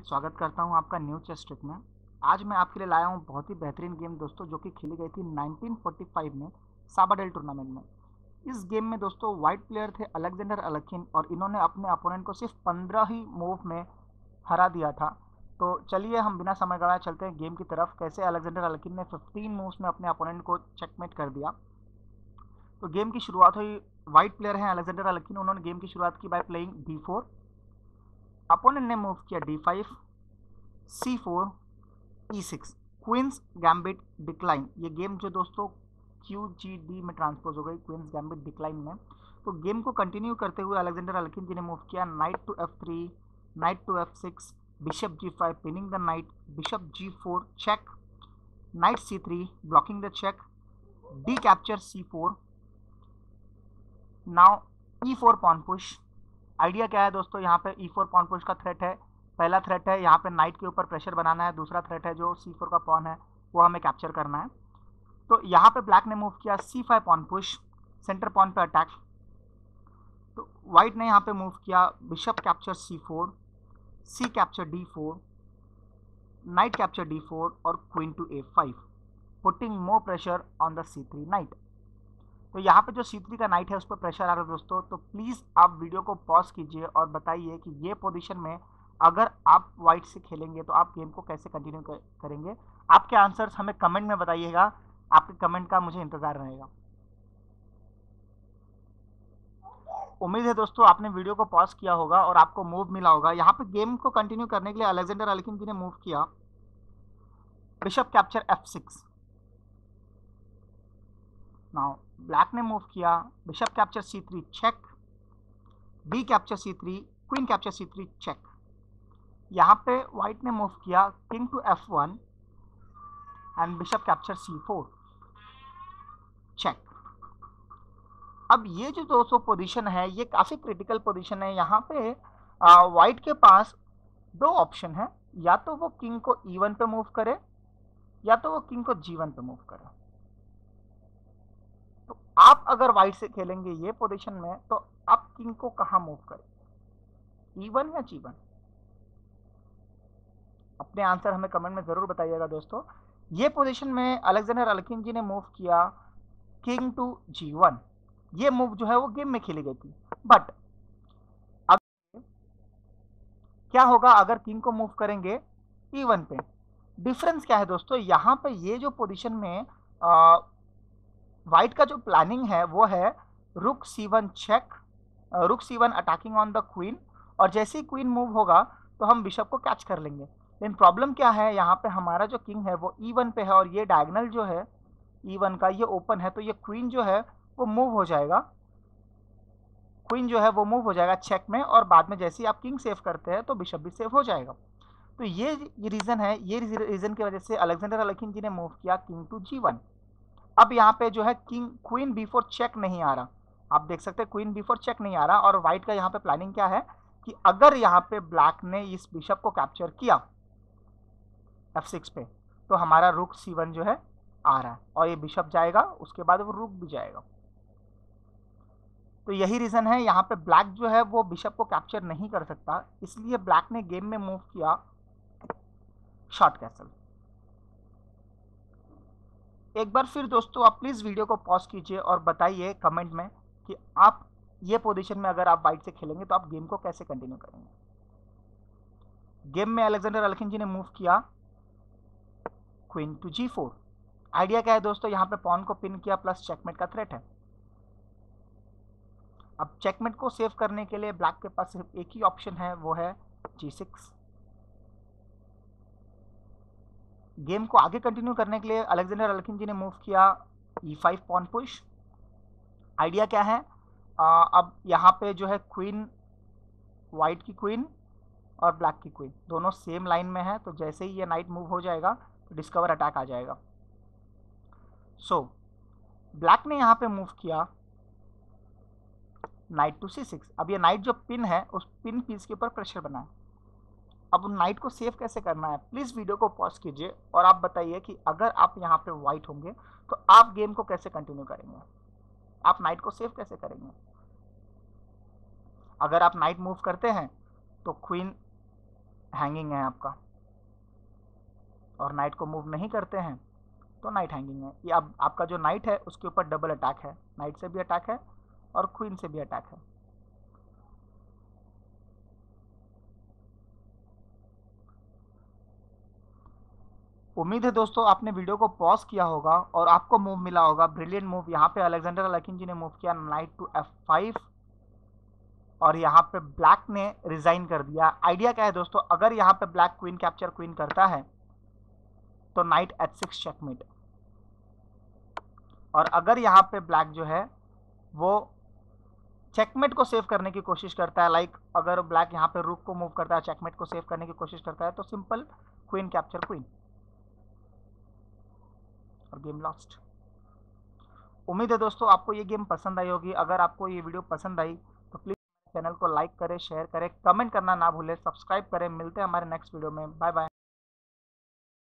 स्वागत करता हूँ आपका न्यू चेस ट्रिक में। आज मैं आपके लिए लाया हूँ बहुत ही बेहतरीन गेम दोस्तों, जो कि खेली गई थी 1945 में साबाडेल टूर्नामेंट में। इस गेम में दोस्तों वाइट प्लेयर थे अलेक्जेंडर अलखिन और इन्होंने अपने अपोनेंट को सिर्फ़ पंद्रह ही मूव में हरा दिया था। तो चलिए हम बिना समय गवाए चलते हैं गेम की तरफ़, कैसे अलेक्जेंडर अलखिन ने फिफ्टीन मूव्स में अपने अपोनेंट को चेकमेट कर दिया। तो गेम की शुरुआत हुई, वाइट प्लेयर हैं अलेक्जेंडर अलखिन उन्होंने गेम की शुरुआत की by playing D four opponent ने मूव किया D five C four E six queen's gambit decline ये गेम जो दोस्तों क्यू जी डी में ट्रांसपोज हो गई क्वींस गैम्बिट डिक्लाइन में। तो गेम को कंटिन्यू करते हुए अलेक्जेंडर अलकिन जी ने मूव किया knight to F three knight to F six bishop G five pinning the knight bishop G four check knight C three blocking the check D capture C four now E four pawn push idea क्या है दोस्तों? यहाँ पे ई four pawn push का threat है। पहला threat है, यहाँ पे नाइट के ऊपर प्रेशर बनाना है। दूसरा थ्रेट है जो सी फोर का पॉन है, वो हमें कैप्चर करना है। तो यहाँ पे ब्लैक ने मूव किया C five pawn push centre pawn पे अटैक तो वाइट ने यहाँ पे मूव किया bishop capture C four C capture D four knight capture D four और queen to A five putting more pressure on the C three knight तो यहाँ पे जो सी थ्री का नाइट है, उस पर प्रेशर आ रहा है दोस्तों तो प्लीज़ आप वीडियो को पॉज कीजिए और बताइए कि ये पोजीशन में अगर आप वाइट से खेलेंगे तो आप गेम को कैसे कंटिन्यू करेंगे? आपके आंसर्स हमें कमेंट में बताइएगा। आपके कमेंट का मुझे इंतज़ार रहेगा। उम्मीद है दोस्तों, आपने वीडियो को पॉज किया होगा और आपको मूव मिला होगा। यहाँ पे गेम को कंटिन्यू करने के लिए अलेक्जेंडर अलिकिन जी ने मूव किया। Bishop capture F six now black ने मूव किया, bishop capture C three check B capture C three queen capture C three check यहाँ पे वाइट ने मूव किया king to F one and bishop capture C four check अब ये जो दोस्तों पोजीशन है, ये काफ़ी क्रिटिकल पोजीशन है। यहाँ पे वाइट के पास दो ऑप्शन है। या तो वो किंग को ई e वन पे मूव करे, या तो वो किंग को जी वन पे मूव करे। आप अगर वाइट से खेलेंगे ये पोजीशन में तो आप किंग को कहा मूव करें? ईवन या जी अपने आंसर हमें कमेंट में ज़रूर बताइएगा दोस्तों। ये पोजीशन में अलेक्जेंडर अलकिन जी ने मूव किया किंग टू जी वन ये मूव जो है वो गेम में खेली गई थी। बट अब क्या होगा अगर किंग को मूव करेंगे ई वन पे? डिफरेंस क्या है दोस्तों? यहाँ पे ये जो पोजीशन में आ, वाइट का जो प्लानिंग है, वो है रुक सी वन चेक रुक C one attacking on the queen और जैसे ही क्वीन मूव होगा तो हम बिशप को कैच कर लेंगे। लेकिन प्रॉब्लम क्या है? यहाँ पे हमारा जो किंग है, वो ई e वन पे है और ये डायगनल जो है ई e वन का ये ओपन है तो ये क्वीन जो है, वो मूव हो जाएगा। क्वीन जो है, वो मूव हो जाएगा चेक में और बाद में जैसे ही आप किंग सेव करते हैं तो बिशप भी सेव हो जाएगा। तो ये रीज़न है, ये रीज़न की वजह से अलेक्जेंडर अलखिन जी ने मूव किया किंग टू जी वन अब यहाँ पे जो है king queen B four check नहीं आ रहा। आप देख सकते हैं क्वीन बी फोर चेक नहीं आ रहा और व्हाइट का यहाँ पे प्लानिंग क्या है कि अगर यहाँ पे ब्लैक ने इस बिशप को कैप्चर किया एफ़ सिक्स पे तो हमारा रुक सी वन जो है आ रहा है और ये बिशप जाएगा, उसके बाद वो रुक भी जाएगा। तो यही रीज़न है, यहाँ पे ब्लैक जो है वो बिशप को कैप्चर नहीं कर सकता, इसलिए ब्लैक ने गेम में मूव किया शॉर्ट कैसल एक बार फिर दोस्तों, आप प्लीज़ वीडियो को पॉज कीजिए और बताइए कमेंट में कि आप ये पोजीशन में अगर आप वाइट से खेलेंगे तो आप गेम को कैसे कंटिन्यू करेंगे? गेम में अलेक्जेंडर अलखिन जी ने मूव किया queen to G four idea क्या है दोस्तों? यहाँ पे पॉन को पिन किया प्लस चेकमेट का थ्रेट है। अब चेकमेट को सेव करने के लिए ब्लैक के पास सिर्फ़ एक ही ऑप्शन है, वो है जी सिक्स गेम को आगे कंटिन्यू करने के लिए अलेक्जेंडर अलखिन जी ने मूव किया E five pawn push idea क्या है? आ, अब यहाँ पे जो है क्वीन वाइट की क्वीन और ब्लैक की क्वीन दोनों सेम लाइन में है तो जैसे ही ये नाइट मूव हो जाएगा तो डिस्कवर अटैक आ जाएगा. सो so, ब्लैक ने यहाँ पे मूव किया नाइट टू सी सिक्स अब ये नाइट जो पिन है उस पिन पीस के ऊपर प्रेशर बनाए. अब नाइट को सेव कैसे करना है? प्लीज़ वीडियो को पॉज कीजिए और आप बताइए कि अगर आप यहाँ पे वाइट होंगे तो आप गेम को कैसे कंटिन्यू करेंगे? आप नाइट को सेव कैसे करेंगे? अगर आप नाइट मूव करते हैं तो क्वीन हैंगिंग है आपका। और नाइट को मूव नहीं करते हैं तो नाइट हैंगिंग है। ये अब आपका जो नाइट है, उसके ऊपर डबल अटैक है। नाइट से भी अटैक है और क्वीन से भी अटैक है। उम्मीद है दोस्तों, आपने वीडियो को पॉज किया होगा और आपको मूव मिला होगा। ब्रिलियंट मूव यहाँ पे अलेक्जेंडर लकिन जी ने मूव किया नाइट टू एफ़ फाइव और यहाँ पे ब्लैक ने रिजाइन कर दिया। आइडिया क्या है दोस्तों? अगर यहाँ पे ब्लैक क्वीन कैप्चर क्वीन करता है तो नाइट एच सिक्स चेकमेट और अगर यहाँ पे ब्लैक जो है, वो चेकमेट को सेव करने की कोशिश करता है लाइक अगर ब्लैक यहाँ पे रुक को मूव करता है चेकमेट को सेव करने की कोशिश करता है तो सिंपल क्वीन कैप्चर क्वीन और गेम लॉस्ट। उम्मीद है दोस्तों आपको ये गेम पसंद आई होगी। अगर आपको ये वीडियो पसंद आई तो प्लीज़ चैनल को लाइक करें शेयर करें कमेंट करना ना भूलें सब्सक्राइब करें। मिलते हैं हमारे नेक्स्ट वीडियो में। Bye bye